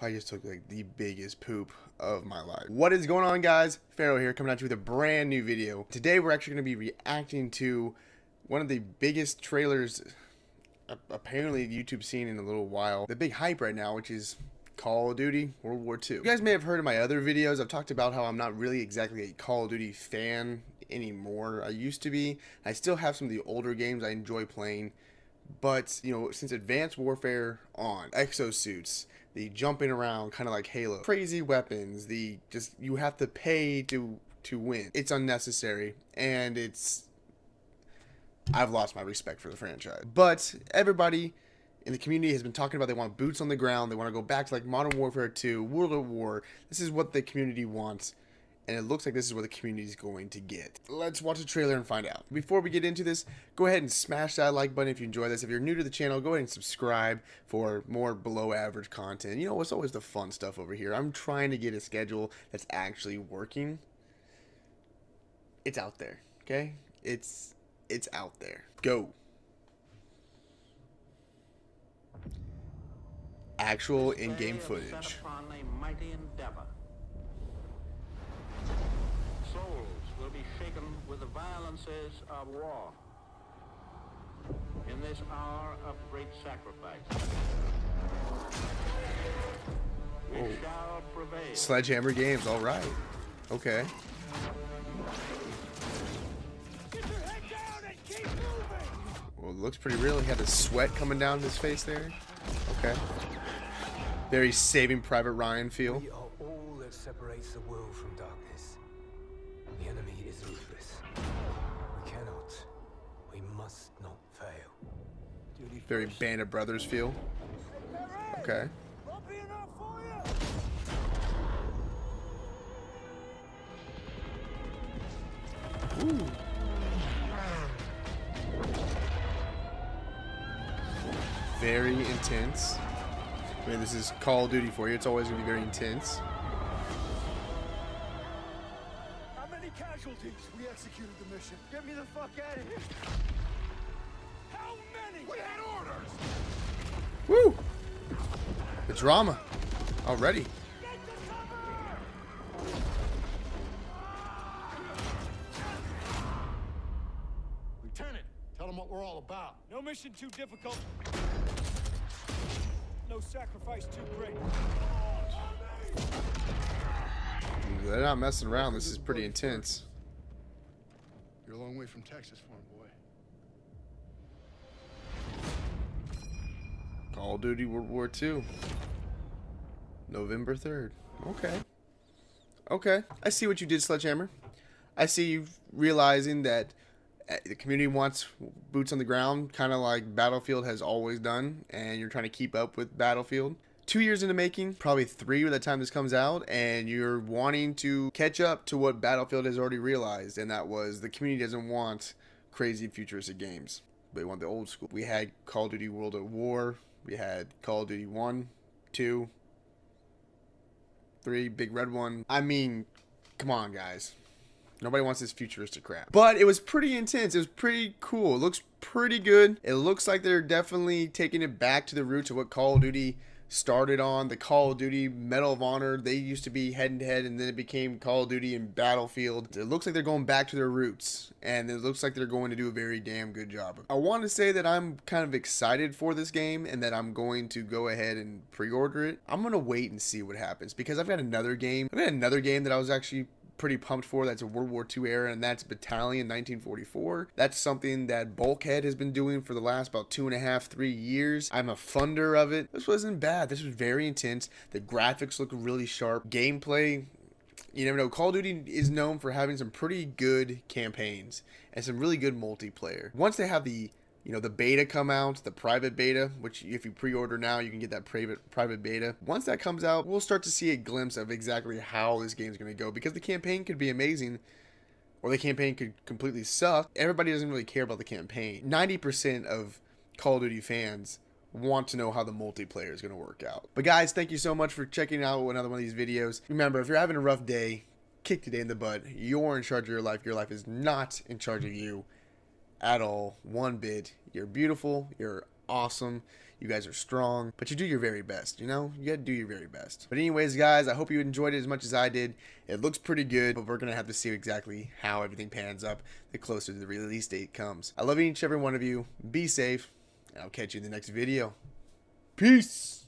I just took like the biggest poop of my life. What is going on guys? Fero here coming at you with a brand new video. Today we're actually going to be reacting to one of the biggest trailers apparently YouTube seen in a little while. The big hype right now which is Call of Duty World War II. You guys may have heard in my other videos, I've talked about how I'm not really exactly a Call of Duty fan anymore. I used to be. I still have some of the older games I enjoy playing. But, you know, since Advanced Warfare on, exosuits, the jumping around kind of like Halo, crazy weapons, the just you have to pay to to win. It's unnecessary and it's I've lost my respect for the franchise. But everybody in the community has been talking about they want boots on the ground, they want to go back to like Modern Warfare 2, World at War. This is what the community wants and it looks like this is what the community is going to get. Let's watch the trailer and find out. Before we get into this, go ahead and smash that like button if you enjoy this. If you're new to the channel, go ahead and subscribe for more below average content. You know, it's always the fun stuff over here. I'm trying to get a schedule that's actually working. It's out there, okay? It's it's out there. Go. Actual in-game footage. With of war. In this hour of great sacrifice, we oh. shall prevail. Sledgehammer Games, all right. Okay. Well, it looks pretty real. He had the sweat coming down his face there. Okay. Very Saving Private Ryan feel. We are all that separates the world from darkness. The enemy is ruthless. We cannot. We must not fail. Duty Very Band of Brothers feel. Okay. Very intense. I mean, this is Call of Duty for you. It's always going to be very intense. Casualties. We executed the mission. Get me the fuck out of here. How many? We had orders. Woo! The drama already. Lieutenant, tell them what we're all about. No mission too difficult. No sacrifice too great. They're not messing around. This is pretty intense. You're a long way from Texas, farm boy. Call of Duty World War II. November 3rd. Okay. Okay. I see what you did, Sledgehammer. I see you realizing that uh, the community wants boots on the ground, kind of like Battlefield has always done, and you're trying to keep up with Battlefield two years into making, probably three by the time this comes out, and you're wanting to catch up to what Battlefield has already realized, and that was the community doesn't want crazy futuristic games. They want the old school. We had Call of Duty World at War, we had Call of Duty 1, 2, 3, Big Red One. I mean, come on, guys. Nobody wants this futuristic crap. But it was pretty intense. It was pretty cool. It looks pretty good. It looks like they're definitely taking it back to the roots of what Call of Duty started on the Call of Duty Medal of Honor. They used to be head and head, and then it became Call of Duty and Battlefield. It looks like they're going back to their roots, and it looks like they're going to do a very damn good job. I want to say that I'm kind of excited for this game, and that I'm going to go ahead and pre-order it. I'm gonna wait and see what happens because I've got another game. I've got another game that I was actually pretty pumped for. That's a World War II era, and that's Battalion 1944. That's something that Bulkhead has been doing for the last about two and a half, three years. I'm a funder of it. This wasn't bad. This was very intense. The graphics look really sharp. Gameplay, you never know. Call of Duty is known for having some pretty good campaigns and some really good multiplayer. Once they have the you know the beta come out the private beta which if you pre-order now you can get that private private beta. Once that comes out we'll start to see a glimpse of exactly how this game is going to go because the campaign could be amazing or the campaign could completely suck. Everybody doesn't really care about the campaign. 90% of call of duty fans want to know how the multiplayer is going to work out. But guys thank you so much for checking out another one of these videos. Remember if you're having a rough day kick today in the butt. You're in charge of your life. Your life is not in charge of you at all, one bit. You're beautiful, you're awesome. You guys are strong, but you do your very best, you know? You gotta do your very best. But anyways, guys, I hope you enjoyed it as much as I did. It looks pretty good, but we're gonna have to see exactly how everything pans up the closer the release date comes. I love each and every one of you. Be safe, and I'll catch you in the next video. Peace!